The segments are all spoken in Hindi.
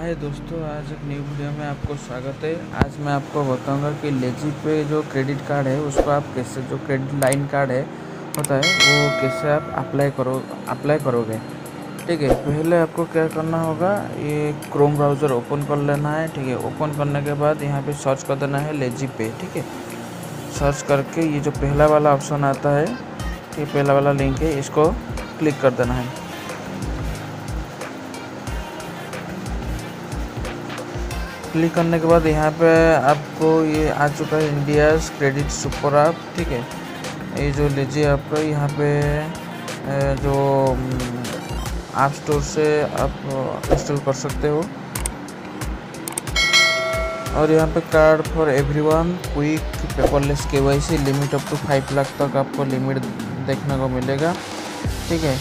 हाय दोस्तों, आज एक न्यू वीडियो में आपको स्वागत है। आज मैं आपको बताऊँगा कि लेजी पे जो क्रेडिट कार्ड है, उसको आप कैसे जो क्रेडिट लाइन कार्ड है, होता है, वो कैसे आप अप्लाई करो अप्लाई करोगे। ठीक है, पहले आपको क्या करना होगा, ये क्रोम ब्राउज़र ओपन कर लेना है। ठीक है ओपन करने के बाद यहाँ पर सर्च कर देना है लेजी पे, ठीक है? सर्च करके ये जो पहला वाला ऑप्शन आता है, ये पहला वाला लिंक है, इसको क्लिक कर देना है। क्लिक करने के बाद यहाँ पे आपको ये आ चुका है इंडिया क्रेडिट सुपर ऐप ठीक है? ये जो लीजिए आपका यहाँ पे जो ऐप स्टोर से आप इंस्टॉल कर सकते हो। और यहाँ पे card for everyone quick paperless KYC limit up to five lakh तक आपको लिमिट देखने को मिलेगा, ठीक है?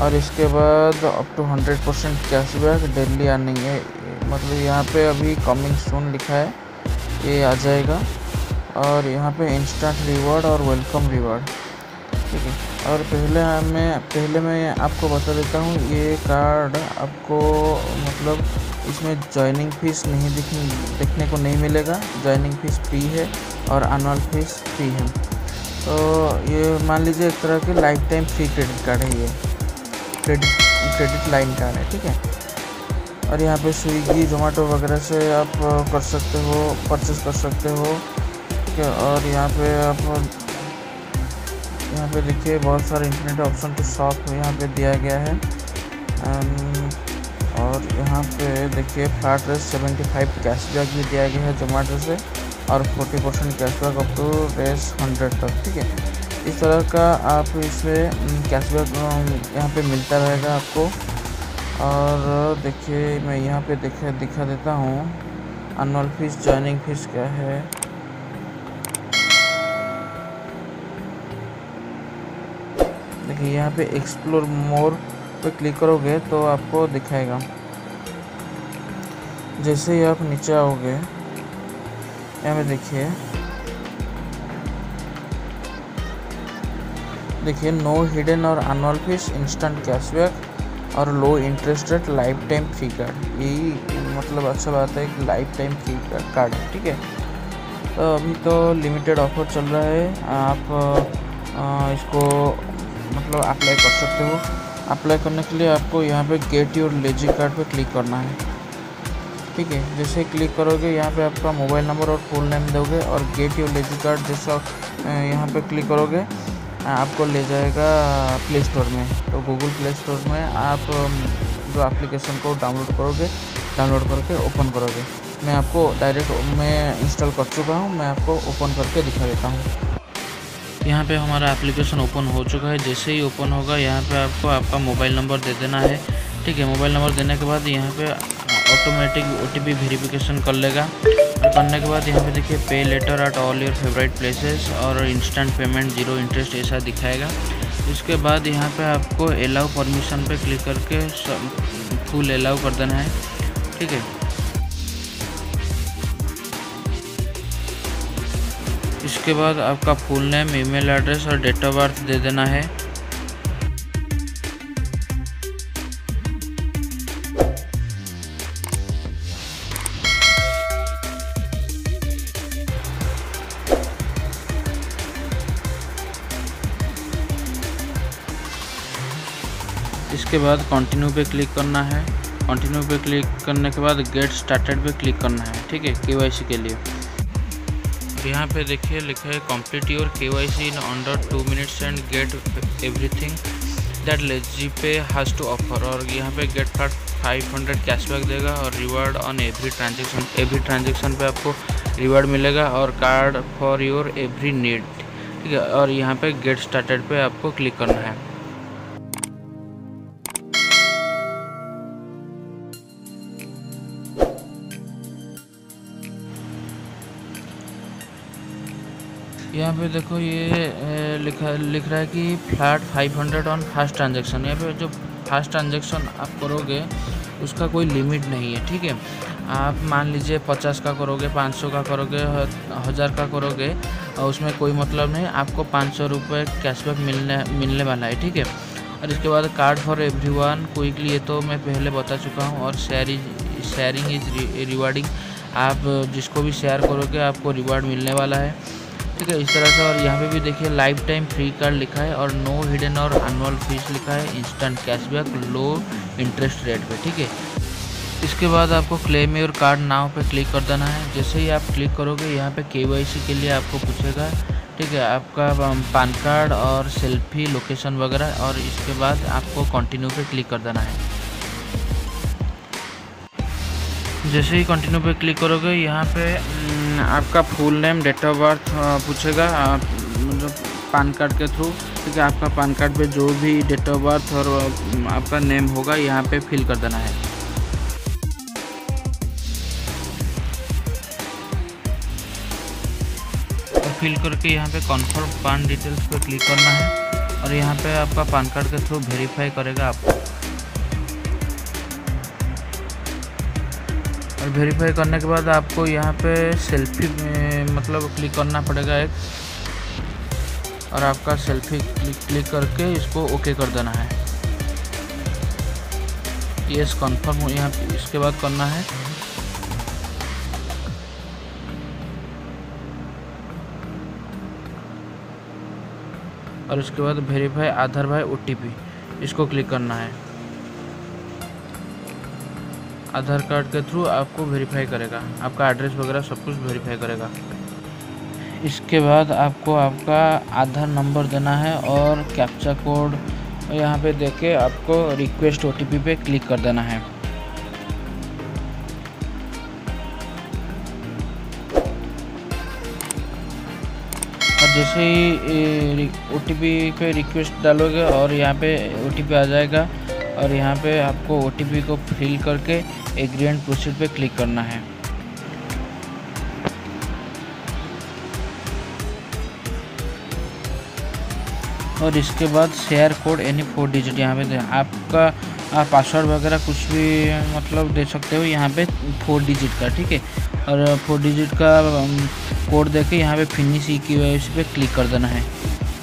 और इसके बाद up to hundred percent cashback daily earning है। मतलब यहाँ पे अभी कमिंग सून लिखा है, ये आ जाएगा। और यहाँ पे इंस्टेंट रिवॉर्ड और वेलकम रिवॉर्ड ठीक है। और पहले मैं पहले मैं आपको बता देता हूँ, ये कार्ड आपको मतलब इसमें जॉइनिंग फ़ीस नहीं दिखने, देखने को नहीं मिलेगा। जॉइनिंग फ़ीस फ्री है और एनुअल फ़ीस फ्री है। तो ये मान लीजिए एक तरह की life time free credit card है ये। क्रेडिट क्रेडिट लाइन कार्ड है, ठीक है? और यहाँ पे स्विगी जोमेटो वगैरह से आप कर सकते हो परचेस कर सकते हो, ठीक है? और यहाँ पे आप, यहाँ पे देखिए, बहुत सारे इंटरनेट ऑप्शन के शॉप यहाँ पे दिया गया है। और यहाँ पे देखिए flat rate seventy five cashback भी दिया गया है जोमेटो से, और forty percent cashback up to race hundred तक, ठीक है? इस तरह का आप इसे कैशबैक यहाँ पे मिलता रहेगा आपको। और देखिए, मैं यहाँ पे दिखा दिखा देता हूँ अनुअल फ़ीस ज्वाइनिंग फ़ीस क्या है। देखिए, यहाँ पे एक्सप्लोर मोर पे क्लिक करोगे तो आपको दिखाएगा। जैसे ही आप नीचे आओगे, यहाँ पे देखिए देखिए नो हिडन और अनुअल फ़ीस इंस्टेंट कैशबैक और low interest rate lifetime free card यही मतलब अच्छा बात है कि लाइफ टाइम फ्री कार्ड है ठीक है? तो अभी तो लिमिटेड ऑफ़र चल रहा है। आप आ, इसको मतलब अप्लाई कर सकते हो। अप्लाई करने के लिए आपको यहाँ पे गेट योर लेजी कार्ड पे क्लिक करना है। ठीक है? जैसे क्लिक करोगे यहाँ पे आपका मोबाइल नंबर और फुल नेम दोगे और गेट योर लेजी कार्ड जैसा यहाँ पे क्लिक करोगे आपको ले जाएगा प्ले स्टोर में। तो गूगल प्ले स्टोर में आप जो एप्लीकेशन को डाउनलोड करोगे डाउनलोड करके ओपन करोगे। मैं आपको डायरेक्ट मैं इंस्टॉल कर चुका हूँ, मैं आपको ओपन करके दिखा देता हूँ। यहाँ पे हमारा एप्लीकेशन ओपन हो चुका है। जैसे ही ओपन होगा, यहाँ पे आपको आपका मोबाइल नंबर दे देना है। ठीक है मोबाइल नंबर देने के बाद यहाँ पे ऑटोमेटिक ओ टी वेरिफिकेशन कर लेगा। करने के बाद यहाँ पे देखिए pay later at all your favourite places और इंस्टेंट पेमेंट ज़ीरो इंटरेस्ट ऐसा दिखाएगा। इसके बाद यहाँ पे आपको अलाउ परमिशन पे क्लिक करके फुल अलाउ कर देना है। ठीक है? इसके बाद आपका फुल नेम ईमेल एड्रेस और डेट ऑफ़ बर्थ दे देना है। इसके बाद कंटिन्यू पे क्लिक करना है। कंटिन्यू पे क्लिक करने के बाद गेट स्टार्टेड पे क्लिक करना है, ठीक है के के लिए। यहाँ पे देखिए, लिखा है complete your K Y C in under two minutes and get everything that LazyPay has to offer और यहाँ पे गेट फ्लैट 500 कैशबैक देगा और reward on every transaction every transaction पे आपको रिवार्ड मिलेगा और card for your every need ठीक है। और यहाँ पे गेट स्टार्टेड पे आपको क्लिक करना है। यहाँ पे देखो ये लिखा, लिख रहा है कि फ्लैट 500 ऑन फास्ट ट्रांजेक्शन। यहाँ पे जो फास्ट ट्रांजेक्शन आप करोगे, उसका कोई लिमिट नहीं है, ठीक है? आप मान लीजिए पचास का करोगे, पाँच सौ का करोगे हज़ार का करोगे, और उसमें कोई मतलब नहीं, आपको पाँच सौ रुपये कैशबैक मिलने मिलने वाला है, ठीक है? और इसके बाद card for everyone quickly ये तो मैं पहले बता चुका हूँ, और शेयर शेयरिंग इज़ रिवार्डिंग। आप जिसको भी शेयर करोगे, आपको रिवार्ड मिलने वाला है। ठीक है, इस तरह से और यहाँ पे भी देखिए लाइफ टाइम फ्री कार्ड लिखा है और नो हिडन और एनुअल फ़ीस लिखा है instant cashback low interest rate पे, ठीक है। इसके बाद आपको क्लेम योर कार्ड नाव पे क्लिक कर देना है। जैसे ही आप क्लिक करोगे, यहाँ पे के के लिए आपको पूछेगा, ठीक है, आपका पान कार्ड और सेल्फी लोकेशन वगैरह और इसके बाद आपको कंटिन्यू पे क्लिक कर देना है। जैसे ही कंटिन्यू पे क्लिक करोगे, यहाँ पे आपका full name date of birth पूछेगा मतलब पान कार्ड के थ्रू ठीक है, आपका पान कार्ड पे जो भी डेट ऑफ़ बर्थ और आपका नेम होगा, यहाँ पे फिल कर देना है। फिल करके यहाँ पे कन्फर्म पान डिटेल्स पे क्लिक करना है और यहाँ पे आपका पान कार्ड के थ्रू वेरीफाई करेगा आपको। और वेरीफाई करने के बाद आपको यहाँ पे सेल्फी मतलब क्लिक करना पड़ेगा एक। और आपका सेल्फी क्लिक क्लिक करके इसको ओके कर देना है। यस कंफर्म यहाँ इसके बाद करना है। और उसके बाद वेरीफाई आधार भाई ओ इसको क्लिक करना है। आधार कार्ड के थ्रू आपको वेरीफाई करेगा। आपका एड्रेस वगैरह सब कुछ वेरीफाई करेगा। इसके बाद आपको आपका आधार नंबर देना है और कैप्चा कोड यहाँ पे देके आपको रिक्वेस्ट ओटीपी पे क्लिक कर देना है। और जैसे ही ओटीपी पे रिक्वेस्ट डालोगे और यहाँ पे ओटीपी आ जाएगा। और यहाँ पे आपको ओटीपी को फिल करके एग्री एंड प्रोसीड पे क्लिक करना है। और इसके बाद share code any four digit यहाँ पे आपका, आप पासवर्ड वगैरह कुछ भी मतलब दे सकते हो यहाँ पे फोर डिजिट का, ठीक है? और फोर डिजिट का कोड देके यहाँ पे फिनिश ई की वजह पे क्लिक कर देना है।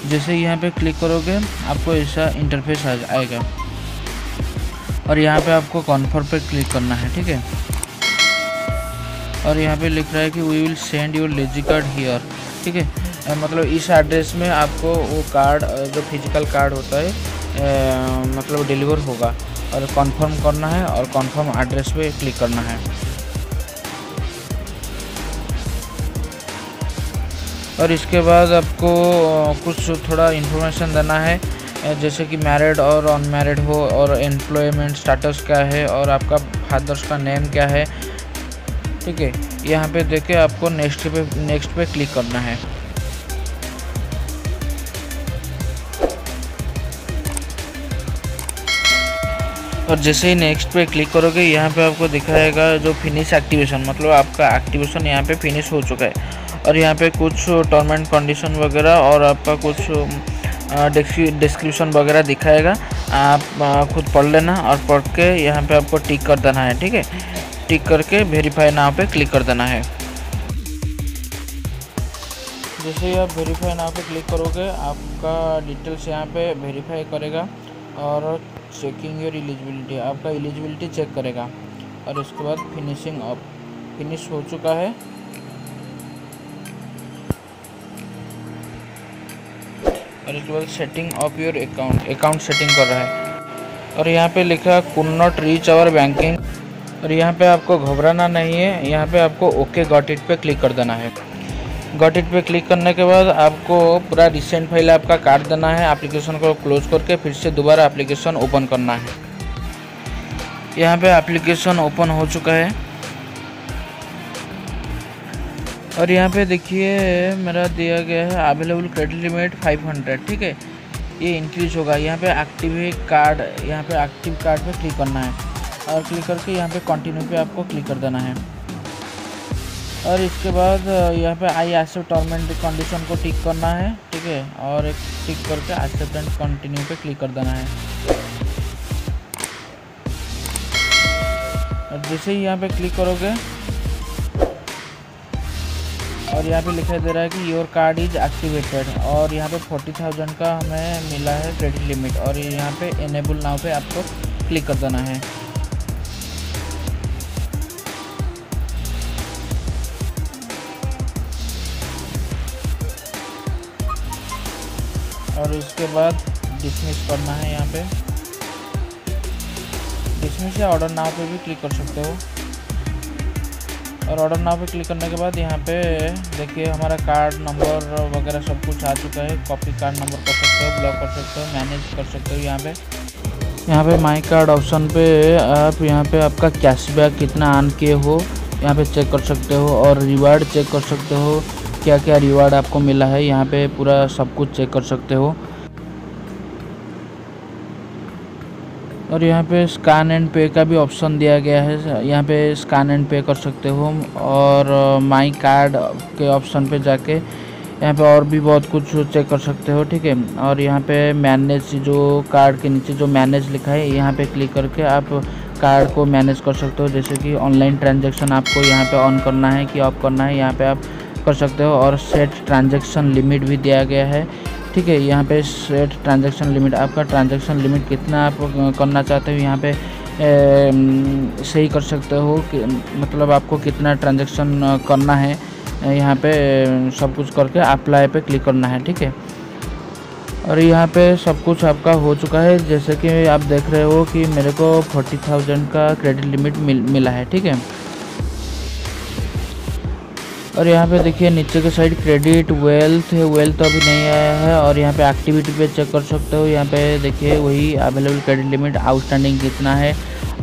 जैसे यहाँ पे क्लिक करोगे, आपको ऐसा इंटरफेस आएगा। और यहाँ पे आपको कॉन्फर्म पे क्लिक करना है ठीक है? और यहाँ पे लिख रहा है कि we will send your lazy card here ठीक है? मतलब इस एड्रेस में आपको वो कार्ड जो फ़िज़िकल कार्ड होता है ए, मतलब डिलीवर होगा। और कंफर्म करना है और कंफर्म एड्रेस पे क्लिक करना है। और इसके बाद आपको कुछ थोड़ा इन्फॉर्मेशन देना है। जैसे कि मैरिड और अनमैरिड हो और एम्प्लॉयमेंट स्टेटस क्या है और आपका फादर्स का नेम क्या है, ठीक है? यहाँ पे देखे आपको नेक्स्ट पे नेक्स्ट पे क्लिक करना है। और जैसे ही नेक्स्ट पे क्लिक करोगे, यहाँ पे आपको दिखाएगा जो फिनिश एक्टिवेशन मतलब आपका एक्टिवेशन यहाँ पे फिनिश हो चुका है। और यहाँ पे कुछ टर्म एंड कंडीशन वगैरह और आपका कुछ डिस्क्रिप्शन वगैरह दिखाएगा। आप खुद पढ़ लेना और पढ़ के यहाँ पे आपको टिक कर देना है, ठीक है? टिक करके वेरीफाई नाव पे क्लिक कर देना है। जैसे ही आप वेरीफाई नाव पे क्लिक करोगे, आपका डिटेल्स यहाँ पे वेरीफाई करेगा और चेकिंग योर एलिजिबिलिटी आपका एलिजिबिलिटी चेक करेगा। और उसके बाद फिनिशिंग अप फिनिश हो चुका है। और इसके बाद setting of your account account setting कर रहा है। और यहाँ पे लिखा कुन नॉट रीच आवर बैंकिंग और यहाँ पे आपको घबराना नहीं है, यहाँ पे आपको ओके गॉट इट पे क्लिक कर देना है। गॉट इट पे क्लिक करने के बाद आपको पूरा रिसेंट फ़ाइल आपका काट देना है एप्लीकेशन को क्लोज करके फिर से दोबारा एप्लीकेशन ओपन करना है। यहाँ पे एप्लीकेशन ओपन हो चुका है। और यहाँ पे देखिए, मेरा दिया गया है अवेलेबल क्रेडिट लिमिट 500 ठीक है? ये इंक्रीज होगा। यहाँ पे एक्टिव कार्ड यहाँ पे एक्टिव कार्ड पे क्लिक करना है। और क्लिक करके यहाँ पे कंटिन्यू पे आपको क्लिक कर देना है। और इसके बाद, यहाँ पे I accept term and condition को टिक करना है, ठीक है? और एक टिक करके एक्सेप्ट एंड कंटिन्यू पे क्लिक कर देना है। जैसे ही यहाँ पे क्लिक करोगे और यहाँ पे लिखा दे रहा है कि योर कार्ड इज़ एक्टिवेटेड और यहाँ पे फोर्टी थाउज़ेंड का हमें मिला है क्रेडिट लिमिट और यहाँ पे इनेबल नाव पे आपको क्लिक कर देना है। और उसके बाद डिसमिस करना है यहाँ पे। डिसमिस या ऑर्डर नाव पे भी क्लिक कर सकते हो। और ऑर्डर नाव पे क्लिक करने के बाद यहाँ पे देखिए हमारा कार्ड नंबर वगैरह सब कुछ आ चुका है। कॉपी कार्ड नंबर कर सकते हो ब्लॉक कर सकते हो मैनेज कर सकते हो यहाँ पे। यहाँ पे माई कार्ड ऑप्शन पे आप यहाँ पे आपका कैशबैक कितना आन किए हो, यहाँ पे चेक कर सकते हो और रिवार्ड चेक कर सकते हो। क्या क्या रिवार्ड आपको मिला है, यहाँ पे पूरा सब कुछ चेक कर सकते हो। और यहाँ पे स्कैन एंड पे का भी ऑप्शन दिया गया है। यहाँ पे स्कैन एंड पे कर सकते हो और माई कार्ड के ऑप्शन पे जाके यहाँ पे और भी बहुत कुछ चेक कर सकते हो, ठीक है? और यहाँ पे मैनेज जो कार्ड के नीचे जो मैनेज लिखा है, यहाँ पे क्लिक करके आप कार्ड को मैनेज कर सकते हो। जैसे कि ऑनलाइन ट्रांजेक्शन आपको यहाँ पे ऑन करना है कि ऑफ़ करना है, यहाँ पे आप कर सकते हो और सेट ट्रांजेक्शन लिमिट भी दिया गया है। ठीक है यहाँ पे सेट ट्रांजैक्शन लिमिट आपका ट्रांजैक्शन लिमिट कितना आप करना चाहते हो यहाँ पे ए, सही कर सकते हो कि मतलब आपको कितना ट्रांजैक्शन करना है यहाँ पे सब कुछ करके अप्लाई पे क्लिक करना है ठीक है। और यहाँ पे सब कुछ आपका हो चुका है जैसे कि आप देख रहे हो कि मेरे को फोर्टी थाउज़ेंड का क्रेडिट लिमिट मिल मिला है ठीक है। और यहाँ पे देखिए नीचे के साइड क्रेडिट वेल्थ है। वेल्थ तो अभी नहीं आया है और यहाँ पे एक्टिविटी पे चेक कर सकते हो। यहाँ पे देखिए वही अवेलेबल क्रेडिट लिमिट आउटस्टैंडिंग कितना है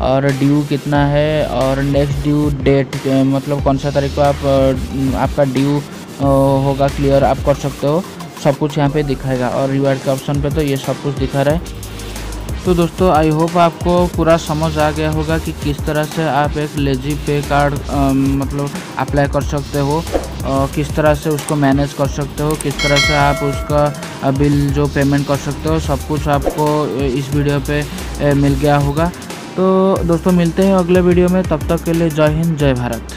और ड्यू कितना है और नेक्स्ट ड्यू डेट मतलब कौन सा तारीख को आप, आपका ड्यू होगा क्लियर आप कर सकते हो। सब कुछ यहाँ पे दिखाएगा और रिवार्ड के ऑप्शन पे तो ये सब कुछ दिखा रहा है। तो दोस्तों आई होप आपको पूरा समझ आ गया होगा कि किस तरह से आप एक लेजी पे कार्ड मतलब अप्लाई कर सकते हो आ, किस तरह से उसको मैनेज कर सकते हो किस तरह से आप उसका बिल जो पेमेंट कर सकते हो सब कुछ आपको इस वीडियो पे मिल गया होगा। तो दोस्तों मिलते हैं अगले वीडियो में तब तक के लिए जय हिंद जय भारत।